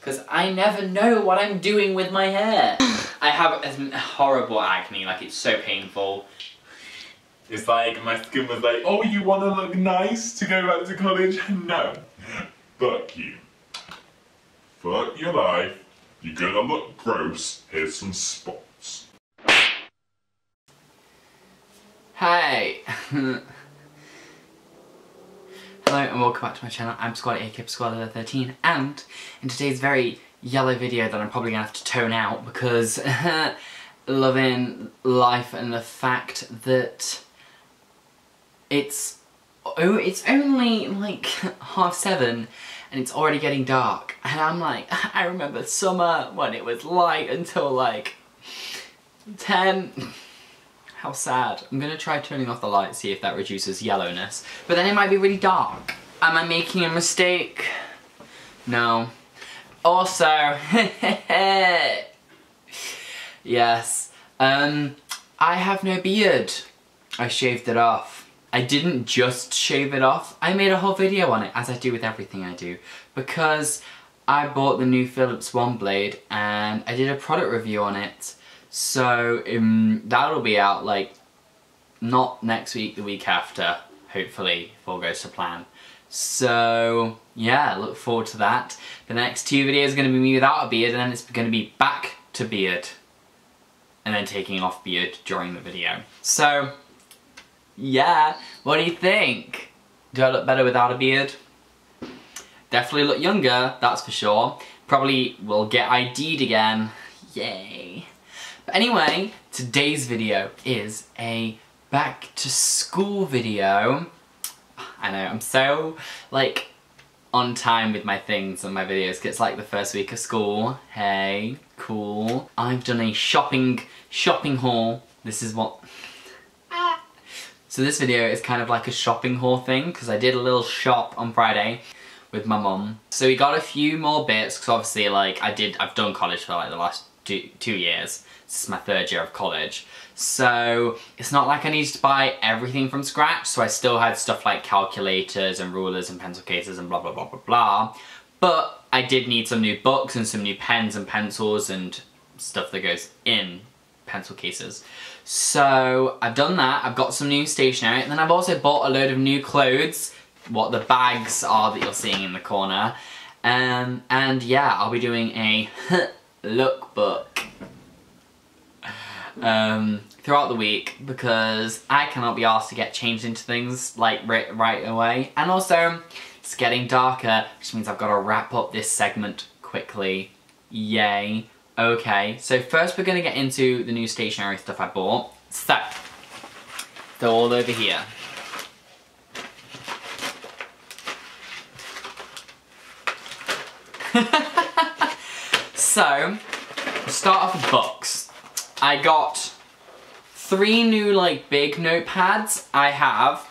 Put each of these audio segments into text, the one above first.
Because I never know what I'm doing with my hair. I have a horrible acne, like it's so painful. It's like my skin was like, oh, you want to look nice to go back to college? No. Fuck you. Fuck your life. You're gonna look gross. Here's some spots. Hey! Hello and welcome back to my channel. I'm Squally aka Squally13 and in today's very yellow video that I'm probably gonna have to tone out because loving life and the fact that it's oh it's only like half seven and it's already getting dark and I'm like I remember summer when it was light until like 10 how sad. I'm gonna try turning off the light, see if that reduces yellowness. But then it might be really dark. Am I making a mistake? No. Also, yes, um, I have no beard. I shaved it off. I didn't just shave it off, I made a whole video on it, as I do with everything I do, because I bought the new Philips OneBlade and I did a product review on it so um, that'll be out like not next week, the week after, hopefully, if all goes to plan. So yeah, look forward to that. The next two videos are going to be me without a beard and then it's going to be back to beard. And then taking off beard during the video. So yeah, what do you think? Do I look better without a beard? Definitely look younger, that's for sure. Probably will get ID'd again. Yay. But anyway, today's video is a back to school video. I know, I'm so, like, on time with my things and my videos. It's like the first week of school. Hey, cool. I've done a shopping, shopping haul. This is what... So this video is kind of like a shopping haul thing because I did a little shop on Friday with my mum. So we got a few more bits because obviously like I did, I've done college for like the last two, two years. This is my third year of college. So it's not like I needed to buy everything from scratch. So I still had stuff like calculators and rulers and pencil cases and blah, blah, blah, blah, blah. But I did need some new books and some new pens and pencils and stuff that goes in pencil cases. So I've done that, I've got some new stationery, and then I've also bought a load of new clothes, what the bags are that you're seeing in the corner. Um, and yeah, I'll be doing a lookbook um, throughout the week because I cannot be asked to get changed into things like right, right away. And also, it's getting darker, which means I've got to wrap up this segment quickly. Yay. Okay, so first we're going to get into the new stationery stuff I bought. So, they're all over here. so, start off with books. I got three new like big notepads. I have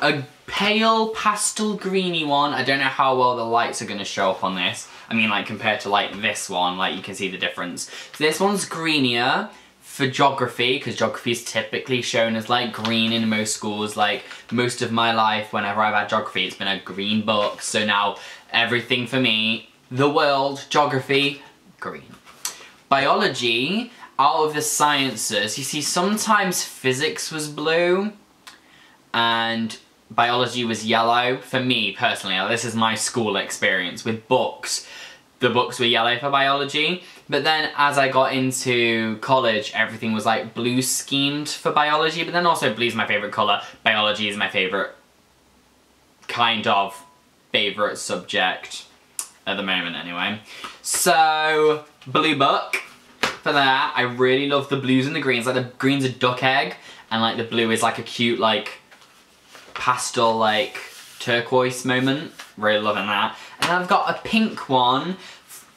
a pale pastel greeny one. I don't know how well the lights are going to show up on this. I mean like compared to like this one, like you can see the difference. So this one's greenier for geography, because geography is typically shown as like green in most schools. Like most of my life, whenever I've had geography, it's been a green book. So now everything for me, the world, geography, green. Biology, out of the sciences, you see sometimes physics was blue and biology was yellow. For me, personally, this is my school experience with books. The books were yellow for biology, but then as I got into college, everything was like blue schemed for biology, but then also blue's my favourite colour. Biology is my favourite kind of favourite subject at the moment anyway. So, blue book for that. I really love the blues and the greens. Like the green's a duck egg and like the blue is like a cute like pastel like turquoise moment. Really loving that. And I've got a pink one.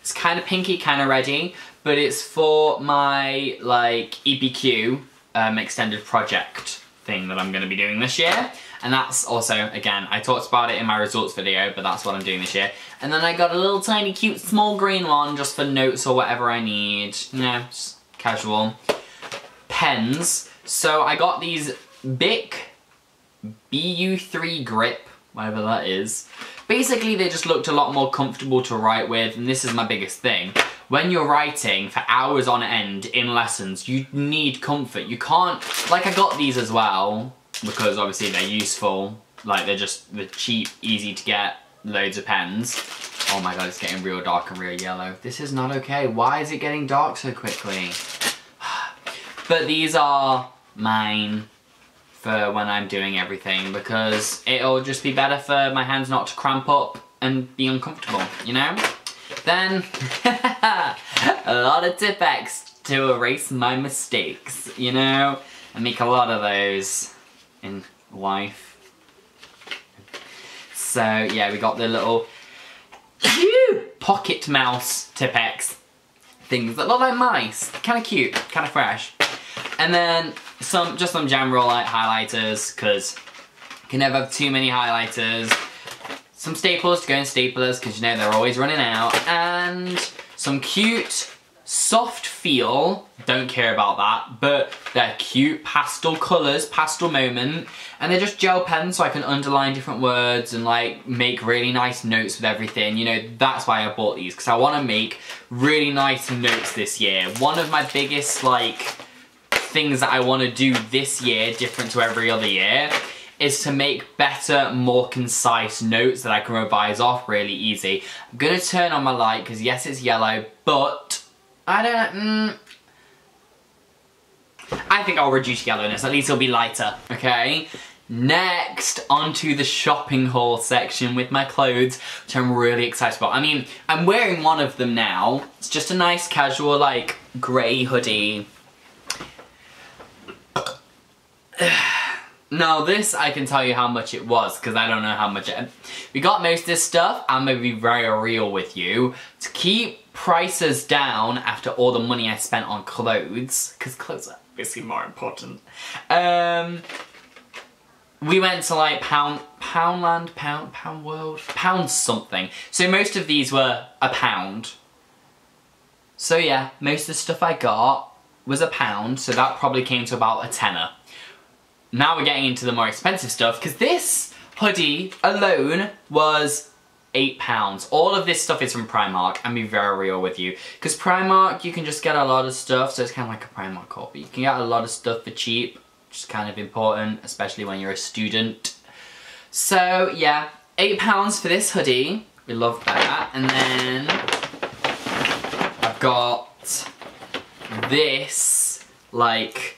It's kind of pinky, kind of ready, but it's for my like EPQ um, extended project thing that I'm going to be doing this year. And that's also, again, I talked about it in my results video, but that's what I'm doing this year. And then I got a little tiny cute small green one just for notes or whatever I need. You know, just casual. Pens. So I got these Bic BU3 Grip, whatever that is. Basically, they just looked a lot more comfortable to write with, and this is my biggest thing. When you're writing for hours on end in lessons, you need comfort. You can't, like I got these as well, because obviously they're useful. Like they're just, the cheap, easy to get, loads of pens. Oh my god, it's getting real dark and real yellow. This is not okay. Why is it getting dark so quickly? but these are mine for when I'm doing everything because it'll just be better for my hands not to cramp up and be uncomfortable, you know? Then, a lot of Tipp-Ex to erase my mistakes, you know? I make a lot of those in life. So yeah, we got the little pocket mouse Tipp-Ex things that look like mice. Kind of cute, kind of fresh. And then some, just some general like highlighters, because you can never have too many highlighters. Some staples to go in staplers, because you know they're always running out. And some cute, soft feel, don't care about that, but they're cute pastel colours, pastel moment. And they're just gel pens so I can underline different words and like make really nice notes with everything. You know, that's why I bought these, because I want to make really nice notes this year. One of my biggest like things that I want to do this year, different to every other year, is to make better, more concise notes that I can revise off really easy. I'm going to turn on my light because yes, it's yellow, but I don't mm, I think I'll reduce yellowness, at least it'll be lighter, okay? Next, onto the shopping haul section with my clothes, which I'm really excited about. I mean, I'm wearing one of them now. It's just a nice casual, like, grey hoodie now this, I can tell you how much it was, because I don't know how much it... We got most of this stuff, I'm going to be very real with you. To keep prices down after all the money I spent on clothes, because clothes are obviously more important, um, we went to like Pound, Poundland, Pound, Pound World, Pound something. So most of these were a pound. So yeah, most of the stuff I got was a pound, so that probably came to about a tenner. Now we're getting into the more expensive stuff, because this hoodie alone was eight pounds. All of this stuff is from Primark, and be very real with you. Because Primark, you can just get a lot of stuff, so it's kind of like a Primark copy. You can get a lot of stuff for cheap, which is kind of important, especially when you're a student. So yeah, eight pounds for this hoodie. We love that. And then I've got this, like,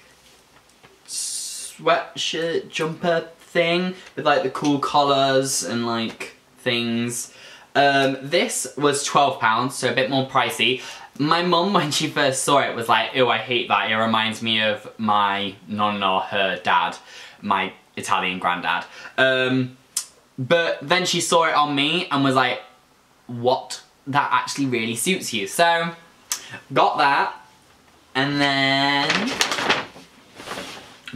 sweatshirt jumper thing with like the cool collars and like things. Um, this was £12, so a bit more pricey. My mum, when she first saw it, was like, oh, I hate that. It reminds me of my nonna, her dad, my Italian granddad. Um, but then she saw it on me and was like, what? That actually really suits you. So, got that. And then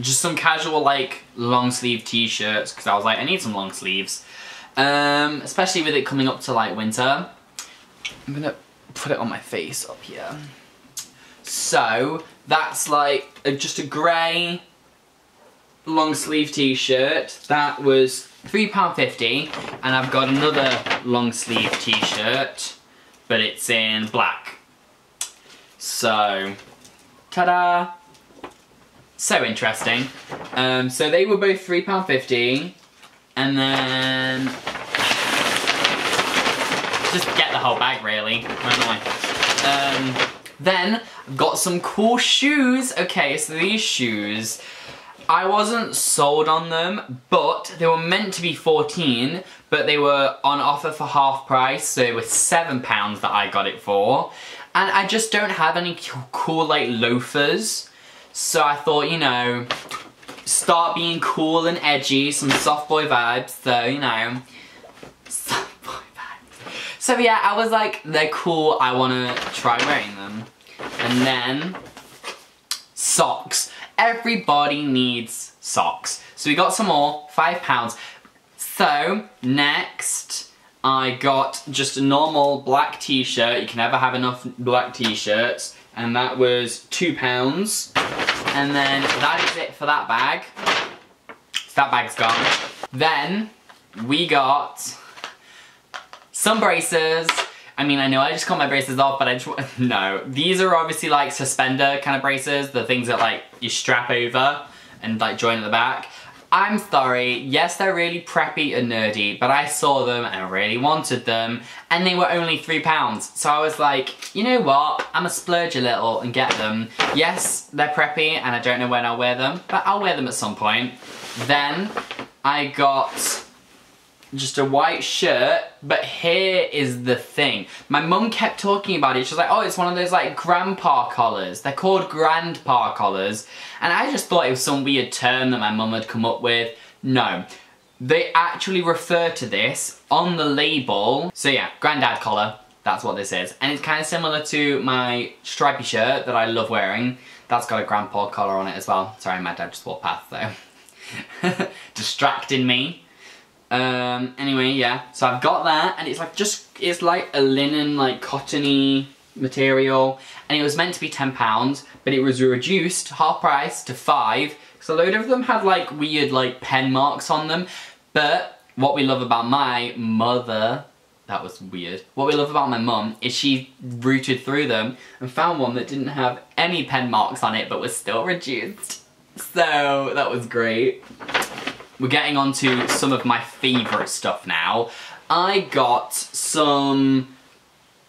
just some casual like long sleeve t-shirts because I was like I need some long sleeves. Um, especially with it coming up to like winter. I'm gonna put it on my face up here. So that's like a, just a grey long sleeve t-shirt. That was £3.50 and I've got another long sleeve t-shirt but it's in black. So ta-da so interesting. Um, so they were both £3.50 and then just get the whole bag really, um, then got some cool shoes. Okay, so these shoes, I wasn't sold on them, but they were meant to be 14, but they were on offer for half price, so it was seven pounds that I got it for. And I just don't have any cool like loafers. So I thought, you know, start being cool and edgy, some soft boy vibes, so, you know, soft boy vibes. So yeah, I was like, they're cool, I wanna try wearing them. And then, socks. Everybody needs socks. So we got some more, five pounds. So, next, I got just a normal black t-shirt. You can never have enough black t-shirts. And that was two pounds. And then that is it for that bag. So that bag's gone. Then we got some braces. I mean, I know I just cut my braces off, but I just, no. These are obviously like suspender kind of braces, the things that like you strap over and like join at the back. I'm sorry, yes they're really preppy and nerdy, but I saw them and really wanted them, and they were only three pounds. So I was like, you know what, I'm gonna splurge a little and get them. Yes, they're preppy and I don't know when I'll wear them, but I'll wear them at some point. Then I got just a white shirt, but here is the thing. My mum kept talking about it. She was like, oh, it's one of those like grandpa collars. They're called grandpa collars. And I just thought it was some weird term that my mum had come up with. No. They actually refer to this on the label. So yeah, granddad collar. That's what this is. And it's kind of similar to my stripy shirt that I love wearing. That's got a grandpa collar on it as well. Sorry, my dad just walked past though. Distracting me. Um, anyway, yeah, so I've got that, and it's like just, it's like a linen, like cottony material, and it was meant to be £10, but it was reduced, half price, to 5 So a load of them had like weird like pen marks on them, but what we love about my mother, that was weird, what we love about my mum is she rooted through them and found one that didn't have any pen marks on it, but was still reduced. So, that was great we're getting on to some of my favourite stuff now. I got some,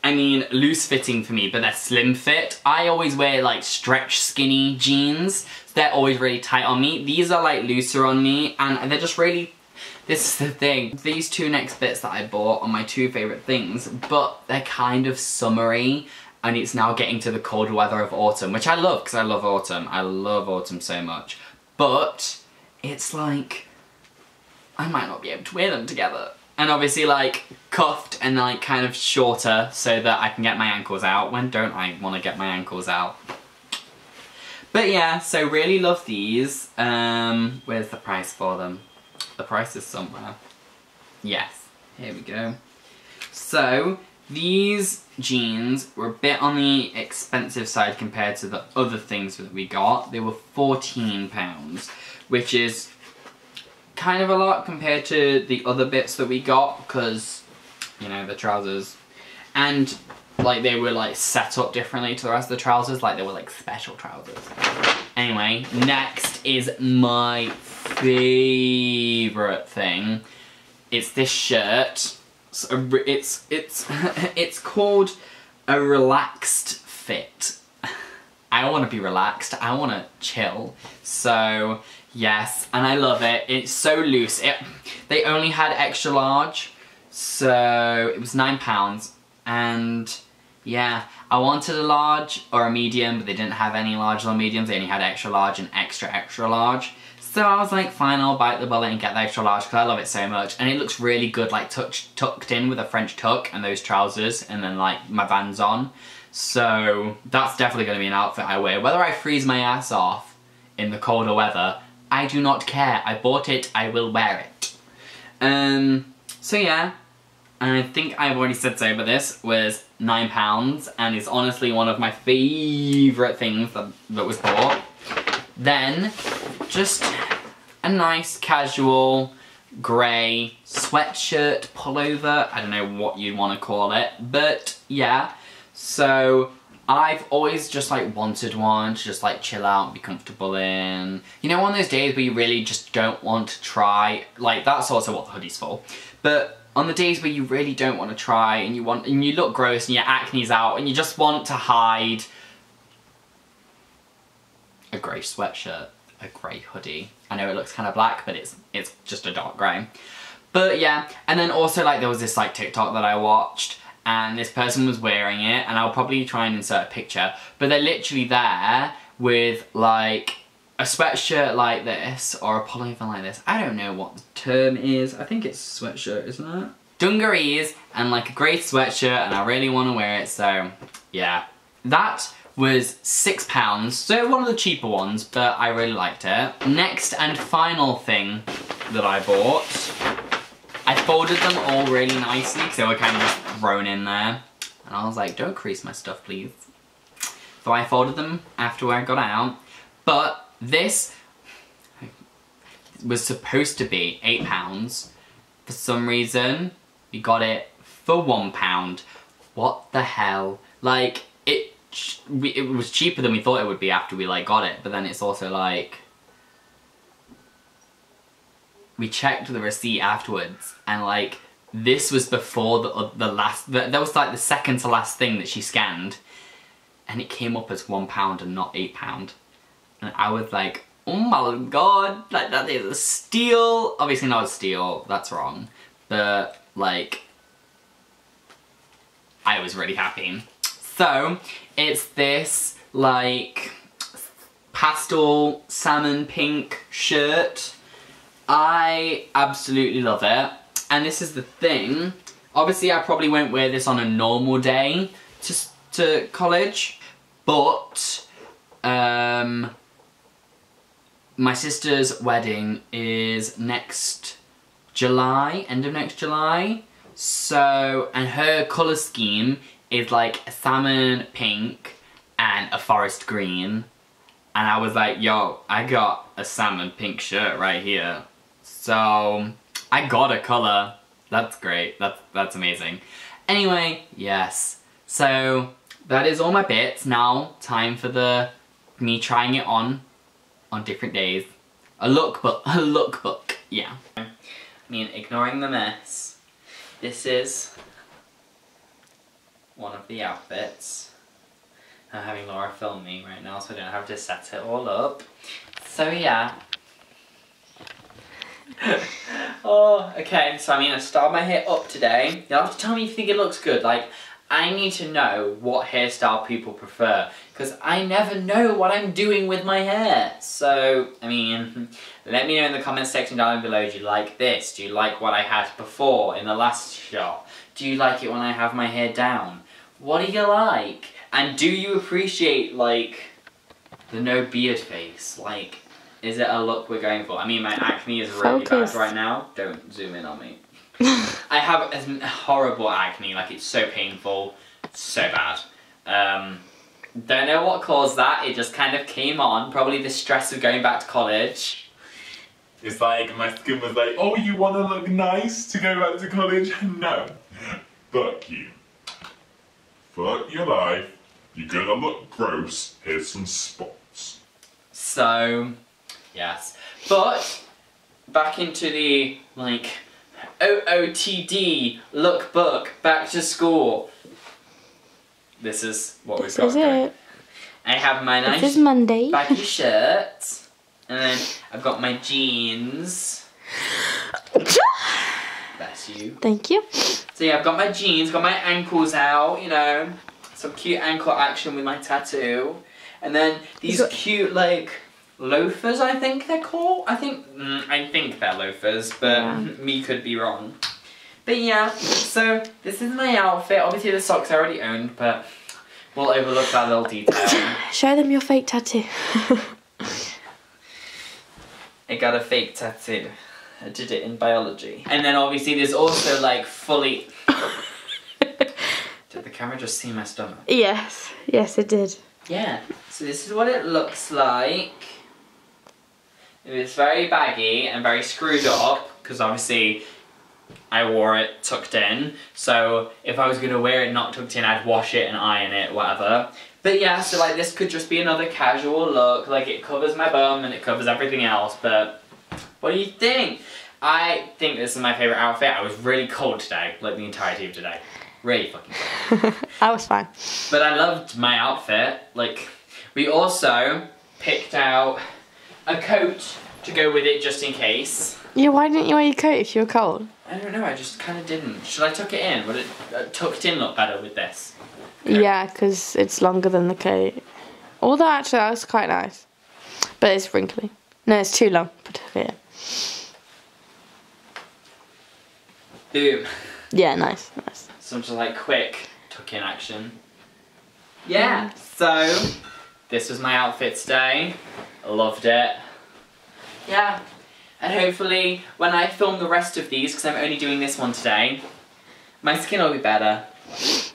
I mean, loose fitting for me, but they're slim fit. I always wear like stretch skinny jeans. They're always really tight on me. These are like looser on me and they're just really, this is the thing. These two next bits that I bought are my two favourite things, but they're kind of summery and it's now getting to the cold weather of autumn, which I love because I love autumn. I love autumn so much. But it's like, I might not be able to wear them together. And obviously like cuffed and like kind of shorter so that I can get my ankles out. When don't I want to get my ankles out? But yeah, so really love these. Um, where's the price for them? The price is somewhere. Yes, here we go. So, these jeans were a bit on the expensive side compared to the other things that we got. They were £14, which is kind of a lot compared to the other bits that we got because, you know, the trousers. And, like, they were, like, set up differently to the rest of the trousers. Like, they were, like, special trousers. Anyway, next is my favourite thing. It's this shirt. It's, it's, it's called a relaxed fit. I want to be relaxed. I want to chill. So, Yes, and I love it. It's so loose. It, they only had extra large, so it was £9. And yeah, I wanted a large or a medium, but they didn't have any large or mediums. They only had extra large and extra extra large. So I was like, fine, I'll bite the bullet and get the extra large because I love it so much. And it looks really good, like touch, tucked in with a French tuck and those trousers and then like my Vans on. So that's definitely going to be an outfit I wear. Whether I freeze my ass off in the colder weather, I do not care. I bought it, I will wear it. Um, so yeah, I think I've already said so, but this was £9 and it's honestly one of my favourite things that, that was bought. Then, just a nice casual grey sweatshirt pullover. I don't know what you'd want to call it, but yeah. So I've always just like wanted one to just like chill out and be comfortable in. You know, of those days where you really just don't want to try, like that's also what the hoodie's for. But on the days where you really don't want to try and you want, and you look gross and your acne's out and you just want to hide a grey sweatshirt, a grey hoodie. I know it looks kind of black, but it's it's just a dark grey. But yeah, and then also like there was this like TikTok that I watched and this person was wearing it and I'll probably try and insert a picture. But they're literally there with like a sweatshirt like this or a pullover like this. I don't know what the term is. I think it's sweatshirt isn't it? Dungarees and like a grey sweatshirt and I really want to wear it so yeah. That was six pounds. So one of the cheaper ones but I really liked it. Next and final thing that I bought I folded them all really nicely because they were kind of just thrown in there. And I was like, don't crease my stuff, please. So I folded them after I got out. But this was supposed to be £8. For some reason, we got it for one pound. What the hell? Like, it, it was cheaper than we thought it would be after we like got it, but then it's also like, we checked the receipt afterwards and like, this was before the, uh, the last, that was like the second to last thing that she scanned and it came up as one pound and not eight pound. And I was like, oh my god, like that is a steal. Obviously not a steal, that's wrong. But like, I was really happy. So, it's this like pastel salmon pink shirt. I absolutely love it. And this is the thing, obviously I probably won't wear this on a normal day to, to college, but um, my sister's wedding is next July, end of next July. So, and her colour scheme is like a salmon pink and a forest green. And I was like, yo, I got a salmon pink shirt right here. So, I got a colour. That's great. That's, that's amazing. Anyway, yes. So, that is all my bits. Now, time for the me trying it on on different days. A lookbook, a lookbook, yeah. I mean, ignoring the mess, this is one of the outfits. I'm having Laura film me right now so I don't have to set it all up. So yeah. oh, okay, so I mean I styled my hair up today. You'll have to tell me if you think it looks good. Like, I need to know what hairstyle people prefer because I never know what I'm doing with my hair. So, I mean, let me know in the comments section down below, do you like this? Do you like what I had before in the last shot? Do you like it when I have my hair down? What do you like? And do you appreciate, like, the no beard face? Like, is it a look we're going for? I mean, my acne is really Focus. bad right now. Don't zoom in on me. I have horrible acne, like it's so painful, so bad. Um, don't know what caused that, it just kind of came on, probably the stress of going back to college. It's like my skin was like, oh you want to look nice to go back to college? No. Fuck you. Fuck your life. You're gonna look gross. Here's some spots. So, yes. But, back into the, like, OOTD, lookbook, back to school. This is what this we've got is going. It. I have my nice this is Monday. baggy shirt. And then I've got my jeans. Bless you. Thank you. So yeah, I've got my jeans, got my ankles out, you know. Some cute ankle action with my tattoo. And then these cute, like, loafers, I think they're called. I think, mm, I think they're loafers, but yeah. me could be wrong. But yeah, so this is my outfit. Obviously the socks I already owned, but we'll overlook that little detail. Show them your fake tattoo. I got a fake tattoo. I did it in biology. And then obviously there's also like fully... did the camera just see my stomach? Yes, yes it did. Yeah, so this is what it looks like. It's very baggy and very screwed up because obviously I wore it tucked in. So if I was going to wear it not tucked in, I'd wash it and iron it, whatever. But yeah, so like this could just be another casual look. Like it covers my bum and it covers everything else. But what do you think? I think this is my favourite outfit. I was really cold today, like the entirety of today. Really fucking cold. I was fine. But I loved my outfit. Like, we also picked out a coat to go with it just in case. Yeah, why didn't you wear your coat if you were cold? I don't know, I just kind of didn't. Should I tuck it in? Would it uh, tucked in look better with this? Yeah, because it's longer than the coat. Although actually that was quite nice. But it's wrinkly. No, it's too long. But in. Boom. Yeah, nice, nice. Some just like quick tuck in action. Yeah, yeah. so this was my outfit today. I loved it. Yeah, and hopefully when I film the rest of these, because I'm only doing this one today, my skin will be better.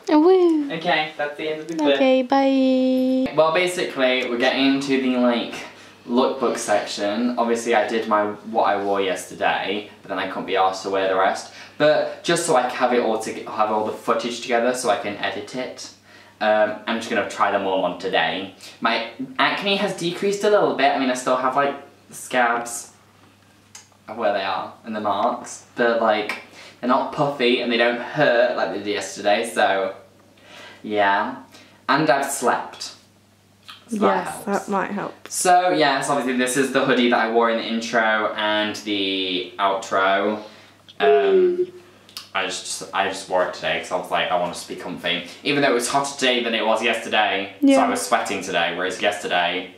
Oh, woo. Okay, that's the end of the clip. Okay, bye. Well, basically, we're getting into the, like, lookbook section. Obviously, I did my what I wore yesterday, but then I couldn't be asked to wear the rest. But just so I can have it all to have all the footage together so I can edit it. Um, I'm just gonna try them all on today. My acne has decreased a little bit. I mean, I still have like scabs of where they are and the marks, but like they're not puffy and they don't hurt like they did yesterday. So yeah, and I've slept. So that yes, helps. that might help. So yes, obviously this is the hoodie that I wore in the intro and the outro. Um, I just I just wore it today because I was like I want to be comfy, even though it was hotter today than it was yesterday. So I was sweating today, whereas yesterday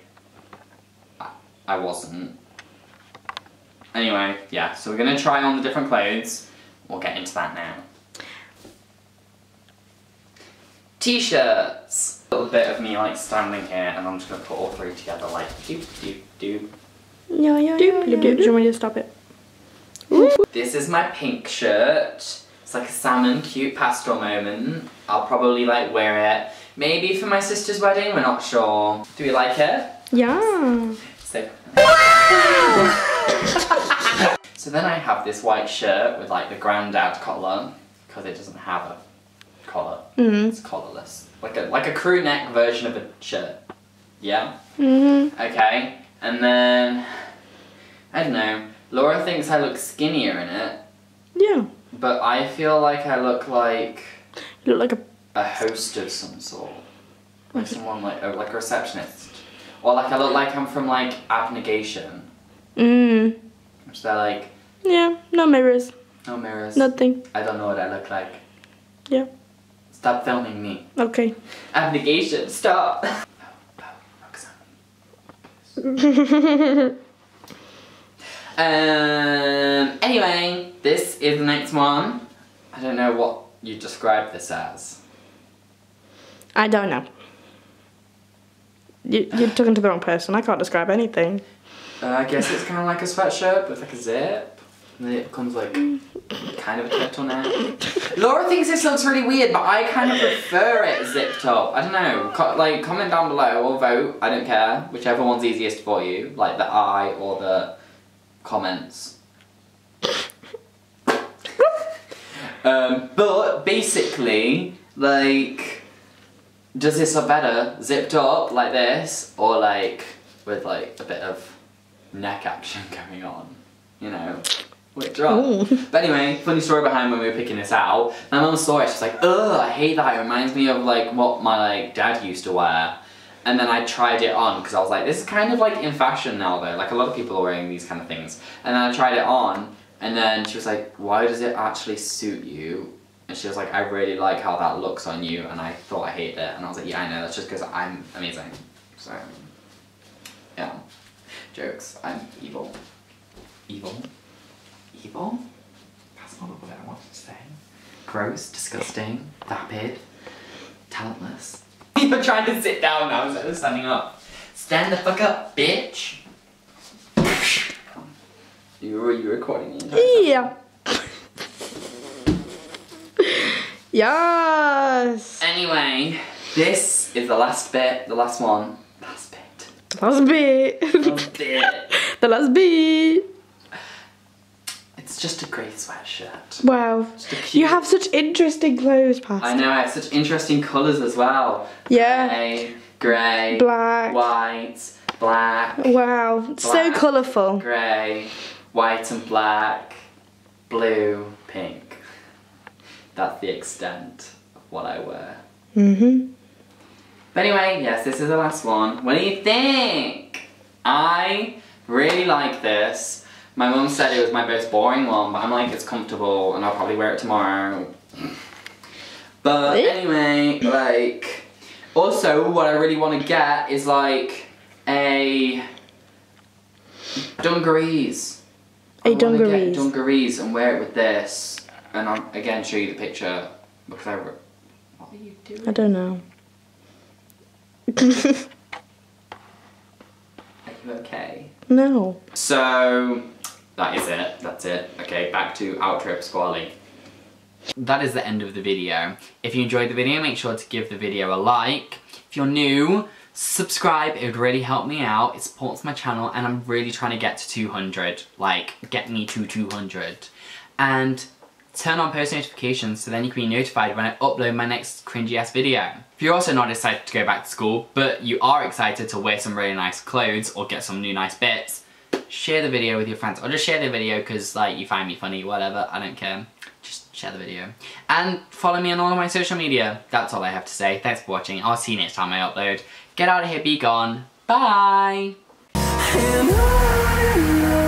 I, I wasn't. Anyway, yeah. So we're gonna try on the different clothes. We'll get into that now. T-shirts. A little bit of me like standing here, and I'm just gonna put all three together like doop doop doop. Yeah, yeah, yeah. Do you want me to stop it? This is my pink shirt. It's like a salmon, cute pastel moment. I'll probably like wear it. Maybe for my sister's wedding, we're not sure. Do we like it? Yeah. So. so then I have this white shirt with like the granddad collar, because it doesn't have a collar. Mm. It's collarless. Like a like a crew neck version of a shirt. Yeah? Mhm. Okay. And then I don't know. Laura thinks I look skinnier in it. Yeah. But I feel like I look like You look like a. a host of some sort. Like someone like oh, like a receptionist. Or like I look like I'm from like abnegation. Mm. Which they're like, Yeah. No mirrors. no mirrors. Nothing. I don't know what I look like. Yeah. Stop filming me. Okay. Abnegation, stop. Oh, oh. Um anyway, this is the next one. I don't know what you describe this as. I don't know. You, you're talking to the wrong person. I can't describe anything. Uh, I guess it's kind of like a sweatshirt, with like a zip. And then it becomes like kind of a turtleneck. Laura thinks this looks really weird, but I kind of prefer it zipped up. I don't know. Co- like, comment down below or vote. I don't care. Whichever one's easiest for you. Like the I or the comments. um, but basically, like, does this look better zipped up like this or like with like a bit of neck action going on? You know, which one? But anyway, funny story behind when we were picking this out. My mum saw it. She's like, "Ugh, I hate that. It reminds me of like what my like dad used to wear." And then I tried it on because I was like, "This is kind of like in fashion now, though. Like a lot of people are wearing these kind of things." And then I tried it on, and then she was like, "Why does it actually suit you?" And she was like, "I really like how that looks on you," and I thought I hated it. And I was like, "Yeah, I know. That's just because I'm amazing." So, yeah. Jokes. I'm evil. Evil. Evil? That's not the word I wanted to say. Gross, disgusting, vapid, talentless. You're trying to sit down now instead of standing up. Stand the fuck up, bitch! You were you recording me? Yeah. yes. Anyway, this is the last bit, the last one. Last bit. Last bit. Last bit. the last bit. It's just a grey sweatshirt. Wow. Cute- You have such interesting clothes, Pastor. I know, I have such interesting colours as well. Yeah. Grey, grey, Black. white, black, Wow. So colourful. grey, white and black, blue, pink. That's the extent of what I wear. Mm-hmm. But anyway, yes, this is the last one. What do you think? I really like this. My mum said it was my most boring one, but I'm like, it's comfortable and I'll probably wear it tomorrow. But anyway, like, also what I really want to get is like a dungarees. I A get dungarees. dungarees and wear it with this. And I'll again show you the picture because I. What are you doing? I don't know. Are you okay? no. So that is it. That's it. Okay, back to out trip squally. That is the end of the video. If you enjoyed the video, make sure to give the video a like. If you're new, subscribe. It would really help me out. It supports my channel and I'm really trying to get to 200. Like, get me to 200. And turn on post notifications so then you can be notified when I upload my next cringy ass video. If you're also not excited to go back to school, but you are excited to wear some really nice clothes or get some new nice bits, share the video with your friends. Or just share the video because like you find me funny, whatever, I don't care. Just share the video. And follow me on all of my social media. That's all I have to say. Thanks for watching. I'll see you next time I upload. Get out of here, be gone. Bye!